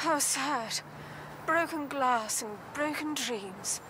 How sad. Broken glass and broken dreams.